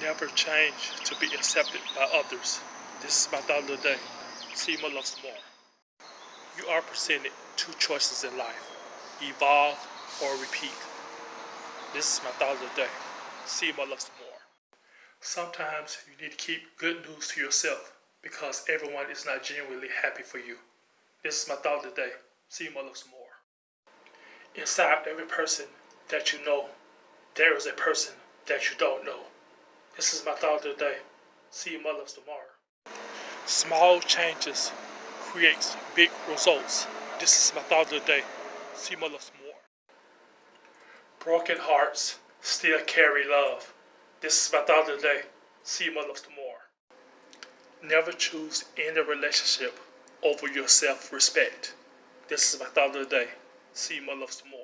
Never change to be accepted by others. This is my thought of the day. See you more. You are presented two choices in life evolve or repeat. This is my thought of the day. See you more. Sometimes you need to keep good news to yourself because everyone is not genuinely happy for you. This is my thought of the day. See you more love more. Inside every person that you know, there is a person that you don't know. This is my thought of the day. See you mothers tomorrow. Small changes creates big results. This is my thought of the day. See mothers more. Broken hearts still carry love. This is my thought of the day. See mothers tomorrow. Never choose any relationship over your self-respect. This is my thought of the day. See mothers tomorrow.